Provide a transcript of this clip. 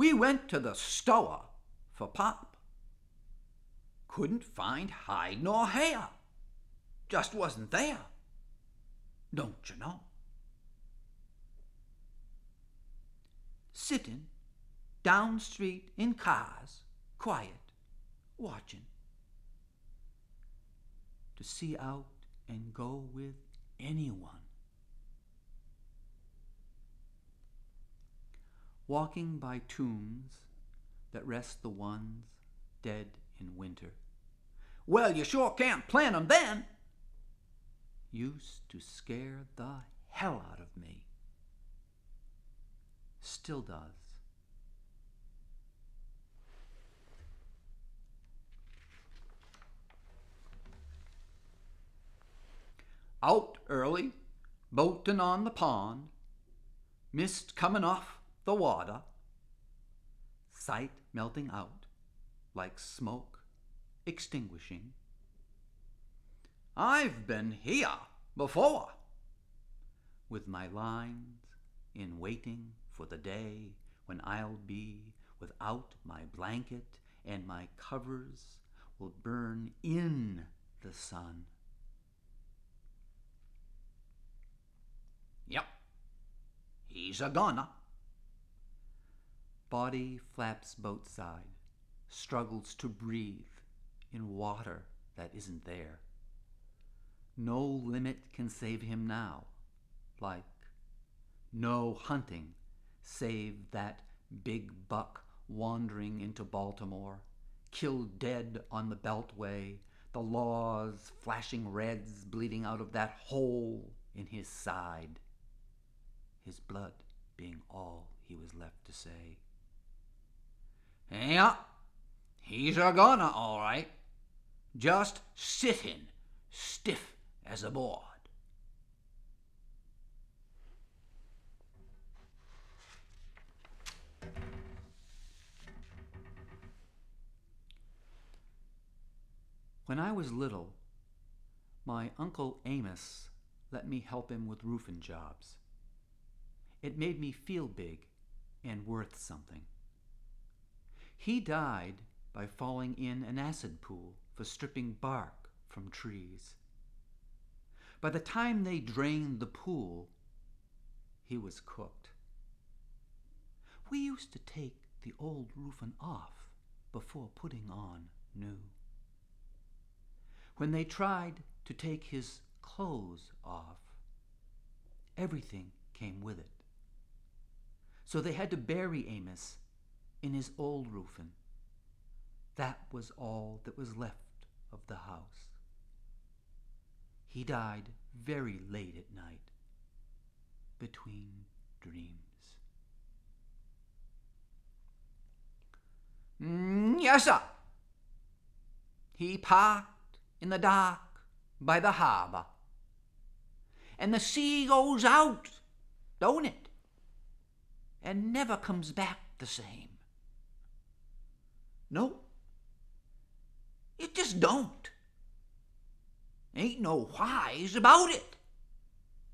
We went to the store for pop. Couldn't find hide nor hair. Just wasn't there. Don't you know? Sitting down street in cars, quiet, watching. To see out and go with anyone. Walking by tombs that rest the ones dead in winter. Well, you sure can't plant 'em then. Used to scare the hell out of me. Still does. Out early, boating on the pond, mist coming off the water, sight melting out like smoke extinguishing. I've been here before with my lines in waiting for the day when I'll be without my blanket and my covers will burn in the sun. Yep, he's a goner. Body flaps both side, struggles to breathe in water that isn't there. No limit can save him now, like no hunting save that big buck wandering into Baltimore, killed dead on the Beltway, the laws flashing reds bleeding out of that hole in his side his blood being all he was left to say. Yeah, he's a goner, all right. Just sitting stiff as a board. When I was little, my Uncle Amos let me help him with roofing jobs. It made me feel big and worth something. He died by falling in an acid pool for stripping bark from trees. By the time they drained the pool, he was cooked. We used to take the old roofing off before putting on new. When they tried to take his clothes off, everything came with it. So they had to bury Amos in his old roofing. That was all that was left of the house. He died very late at night, between dreams. Mm, yes, sir. He parked in the dark by the harbour. And the sea goes out, don't it? and never comes back the same. No, it just don't. Ain't no whys about it.